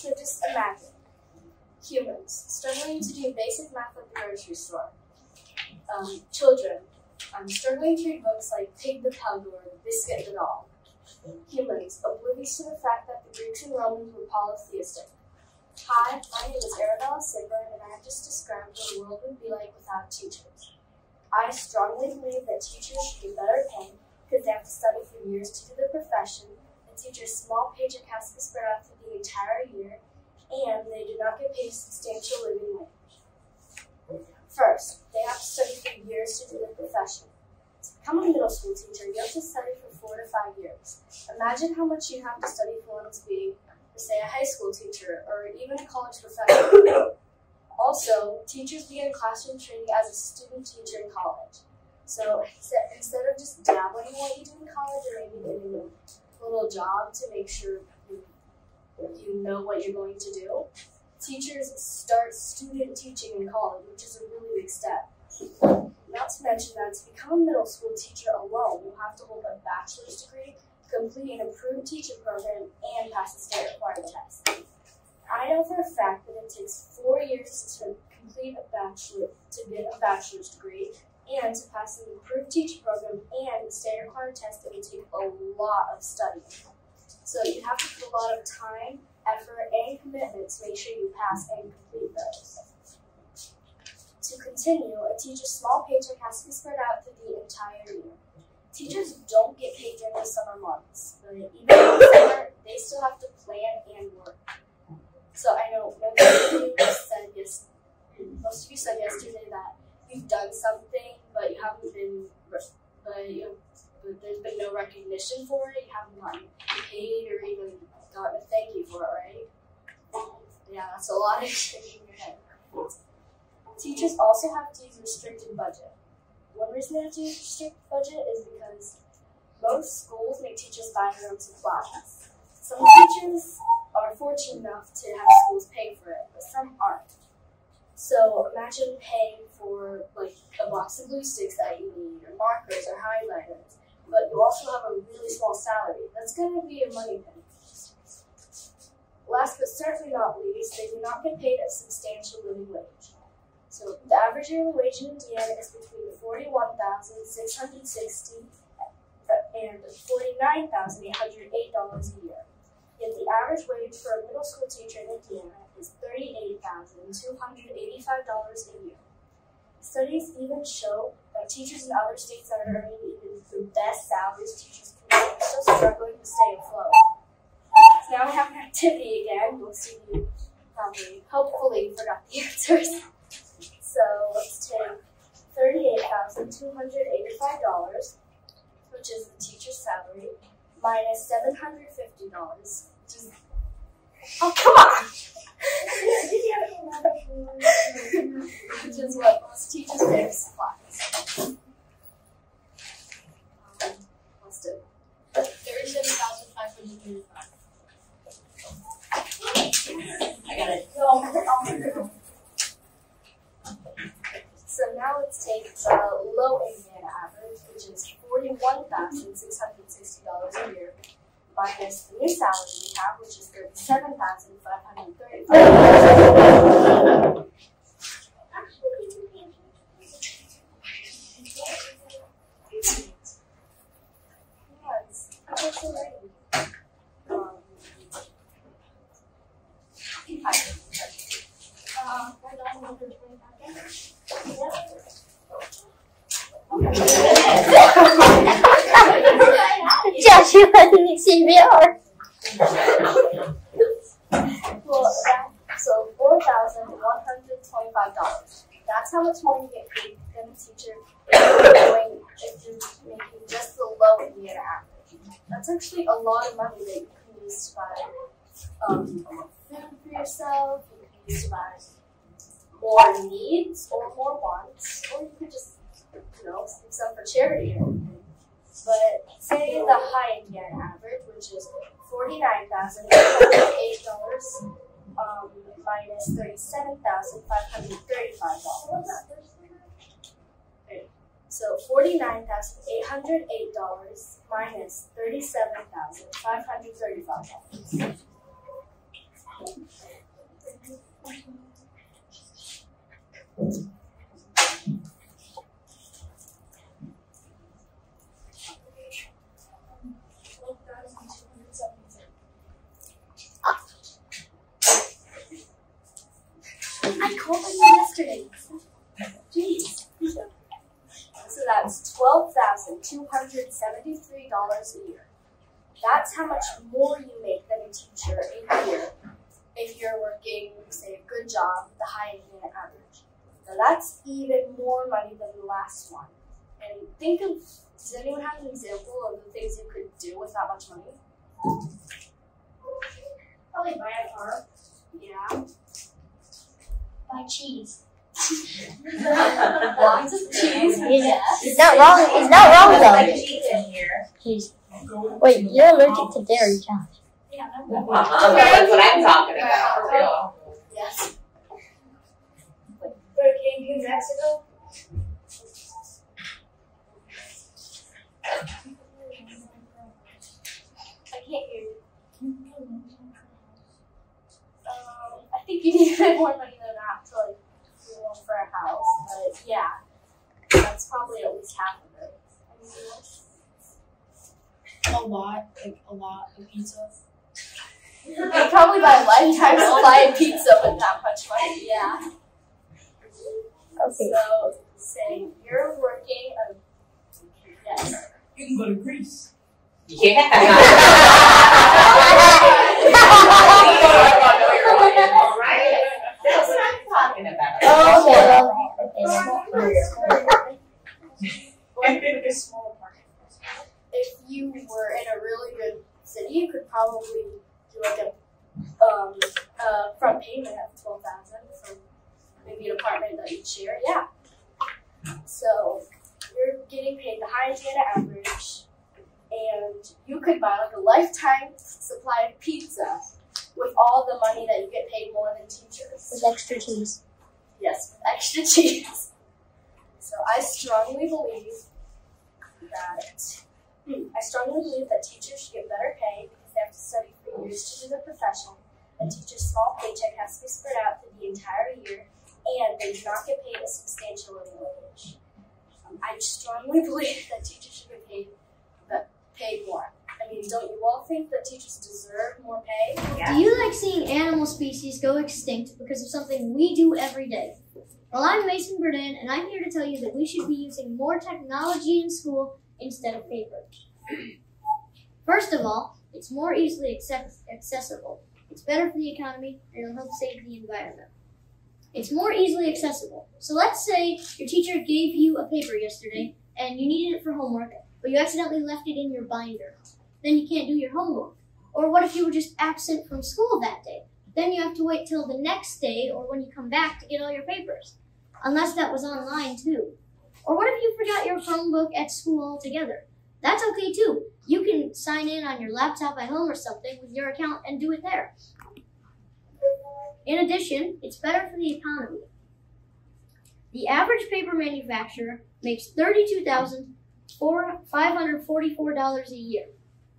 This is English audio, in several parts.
So just imagine humans struggling to do basic math at the grocery store. Um, children um, struggling to read books like Pig the Pug or Biscuit the Dog. Humans oblivious to the fact that the Greeks and Romans were polytheistic. Hi, my name is Arabella Sipper, and I have just described what the world would be like without teachers. I strongly believe that teachers should be better paid because they have to study for years to do their profession, teachers' small has to be spread out for the entire year, and they do not get paid a substantial living wage. First, they have to study for years to do their profession. To become a middle school teacher, you have to study for four to five years. Imagine how much you have to study for to be, say, a high school teacher or even a college professor. Also, teachers begin classroom training as a student teacher in college. So instead of just dabbling in what you do in college or maybe getting little job to make sure you, you know what you're going to do, teachers start student teaching in college, which is a really big step. Not to mention that to become a middle school teacher alone, you have to hold a bachelor's degree, complete an approved teaching program, and pass a state required test. I know for a fact that it takes four years to complete a bachelor to get a bachelor's degree and to pass an approved teaching program and the state required test, it will take a lot of studying. So you have to put a lot of time, effort, and commitment to make sure you pass and complete those. To continue, a teacher's small paycheck has to be spread out through the entire year. Teachers don't get paid during the summer months, but even in the summer, they still have to plan and work. So I know most of you said most of you said yesterday that you've done something, but you haven't been, but you, but there's been no recognition for it. You haven't gotten paid or even gotten a thank you for it, right? Yeah, that's a lot of shaking your head. Teachers also have to use restricted budget. One reason they have to use restricted budget is because most schools make teachers buy their own supplies. Some teachers are fortunate enough to have schools pay for it, but some aren't. So imagine paying for like a box of glue sticks that you need, or markers, or highlighters, but you also have That's going to be a money pit. Last but certainly not least, they do not get paid a substantial living wage. So the average yearly wage in Indiana is between forty-one thousand six hundred sixty and forty-nine thousand eight hundred eight dollars a year. Yet the average wage for a middle school teacher in Indiana is $38,285 a year. Studies even show that teachers in other states that are earning even the best salaries teachers still struggling to stay afloat. So now we have an activity again. Most of you probably, hopefully, forgot the answers. So let's take $38,285, which is the teacher's salary, minus $750, just, oh, come on! Which is what most teachers pay for supplies. $32,660 a year. But there's the new salary we have, which is $37530 Joshua needs CPR. Well, so four thousand one hundred twenty-five dollars. That's how much money you get paid than a teacher if you're making just the low Indiana average. That's actually a lot of money that you can use to buy um, food for yourself. You can use to buy more needs or more wants, or you could just you know save some for charity. But say the high Indiana average, which is forty-nine thousand eight dollars um, minus thirty-seven thousand five hundred thirty-five dollars. So forty-nine thousand eight hundred eight dollars minus thirty-seven thousand five hundred thirty-five dollars. Yesterday? Jeez. So that's twelve thousand two hundred seventy-three dollars a year. That's how much more you make than a teacher a year if you're working, say, a good job, the high Indiana average. Now that's even more money than the last one. And think of does anyone have an example of the things you could do with that much money? Probably buy a car. Yeah. Buy cheese. Lots of cheese. Yeah. It's not wrong. It's not wrong though. cheese in here. Wait, you're allergic to dairy, Josh. Yeah, that's Uh-huh, that's what I'm talking about, for real. Yes. Burger King in Mexico. I can't hear you. Um, I think you need a bit more money than that to like do one for a house, but yeah, that's probably at least half of it. I mean, A lot, like a lot of pizza. You could probably buy a lifetime supply of pizza with that much money, yeah. Okay. So, say you're working a yes. You can go to Greece. Yeah. Alright, that's what I'm talking about. Oh, okay. Okay. A small apartment. If you were in a really good city, you could probably do like a um uh front payment of twelve thousand for maybe an apartment that you share. Yeah. So you're getting paid the high Indiana average, and you could buy like a lifetime supply of pizza with all the money that you get paid more than teachers. With extra cheese. Yes, with extra cheese. So I strongly believe that hmm, I strongly believe that teachers should get better pay because they have to study for years to do their profession. A teacher's small paycheck has to be spread out through the entire year, and they do not get paid a substantial living wage. Um, I strongly believe that teachers should be paid, but paid more. I mean, don't you all think that teachers deserve more pay? Do you like seeing animal species go extinct because of something we do every day? Well, I'm Mason Burden, and I'm here to tell you that we should be using more technology in school instead of paper. First of all, it's more easily access- accessible. It's better for the economy, and it'll help save the environment. It's more easily accessible. So let's say your teacher gave you a paper yesterday, and you needed it for homework, but you accidentally left it in your binder. Then you can't do your homework. Or what if you were just absent from school that day? Then you have to wait till the next day or when you come back to get all your papers. Unless that was online too. Or what if you forgot your Chromebook at school altogether? That's okay too. You can sign in on your laptop at home or something with your account and do it there. In addition, it's better for the economy. The average paper manufacturer makes $32,544 a year.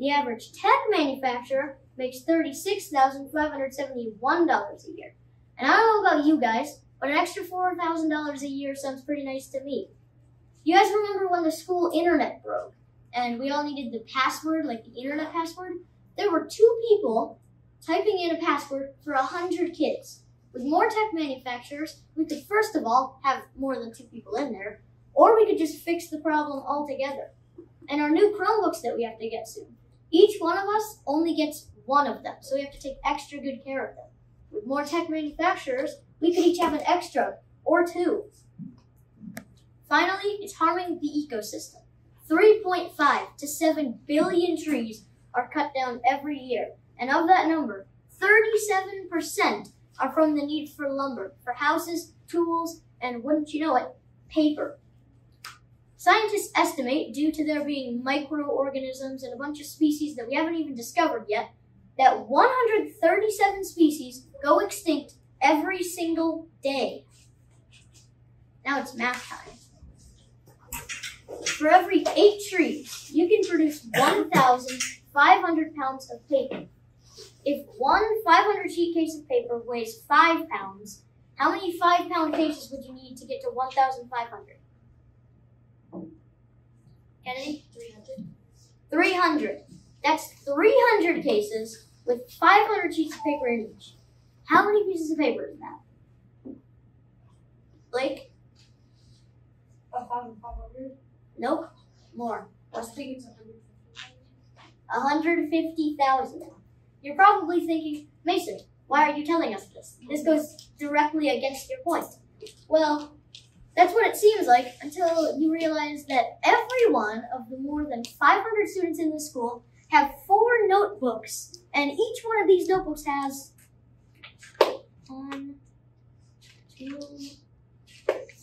The average tech manufacturer makes $36,571 a year. And I don't know about you guys, but an extra $4,000 a year sounds pretty nice to me. You guys remember when the school internet broke and we all needed the password, like the internet password? There were two people typing in a password for 100 kids. With more tech manufacturers, we could first of all have more than two people in there, or we could just fix the problem altogether. And our new Chromebooks that we have to get soon. Each one of us only gets one of them, so we have to take extra good care of them. With more tech manufacturers, we could each have an extra or two. Finally, it's harming the ecosystem. 3.5 to 7 billion trees are cut down every year, and of that number, 37% are from the need for lumber, for houses, tools, and wouldn't you know it, paper. Scientists estimate, due to there being microorganisms and a bunch of species that we haven't even discovered yet, that 137 species go extinct every single day. Now it's math time. For every eight trees, you can produce 1,500 pounds of paper. If one 500 sheet case of paper weighs 5 pounds, how many 5 pound cases would you need to get to 1,500? Kennedy? 300. 300. That's 300 cases with 500 sheets of paper in each. How many pieces of paper is that? Blake? A thousand five hundred. Nope. More. I was thinking it's a hundred. 150,000. You're probably thinking, Mason, why are you telling us this? This goes directly against your point. Well, that's what it seems like until you realize that every one of the more than 500 students in the school have four notebooks, and each one of these notebooks has one, two,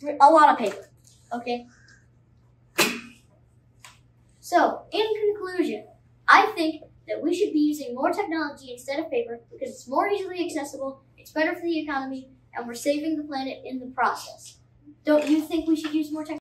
three, a lot of paper. Okay? So, in conclusion, I think that we should be using more technology instead of paper because it's more easily accessible, it's better for the economy, and we're saving the planet in the process. Don't you think we should use more technology?